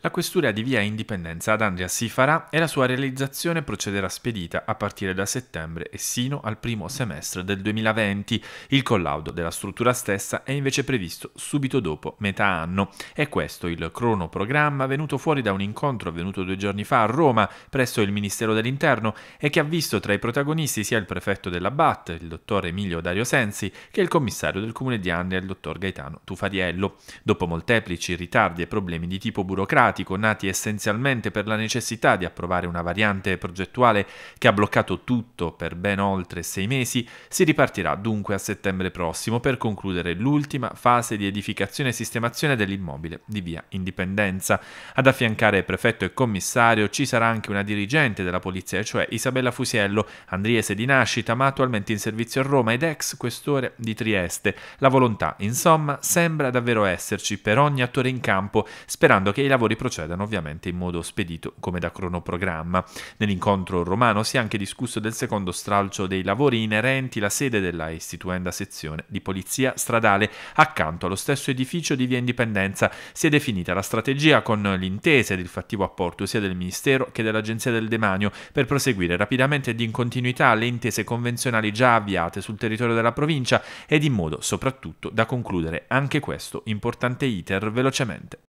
La questura di via Indipendenza ad Andria si farà e la sua realizzazione procederà spedita a partire da settembre e sino al primo semestre del 2020. Il collaudo della struttura stessa è invece previsto subito dopo metà anno. È questo il cronoprogramma venuto fuori da un incontro avvenuto due giorni fa a Roma presso il Ministero dell'Interno e che ha visto tra i protagonisti sia il prefetto della BAT, il dottor Emilio Dario Sensi, che il commissario del comune di Andria, il dottor Gaetano Tufariello. Dopo molteplici ritardi e problemi di tipo burocratico, burocratico nati essenzialmente per la necessità di approvare una variante progettuale che ha bloccato tutto per ben oltre sei mesi, si ripartirà dunque a settembre prossimo per concludere l'ultima fase di edificazione e sistemazione dell'immobile di via Indipendenza. Ad affiancare prefetto e commissario ci sarà anche una dirigente della polizia, cioè Isabella Fusiello, andriese di nascita ma attualmente in servizio a Roma ed ex questore di Trieste. La volontà, insomma, sembra davvero esserci per ogni attore in campo, sperando che i lavori procedano ovviamente in modo spedito come da cronoprogramma. Nell'incontro romano si è anche discusso del secondo stralcio dei lavori inerenti la sede della istituenda sezione di polizia stradale accanto allo stesso edificio di via Indipendenza. Si è definita la strategia con l'intesa ed il fattivo apporto sia del Ministero che dell'Agenzia del Demanio per proseguire rapidamente ed in continuità le intese convenzionali già avviate sul territorio della provincia ed in modo soprattutto da concludere anche questo importante iter velocemente.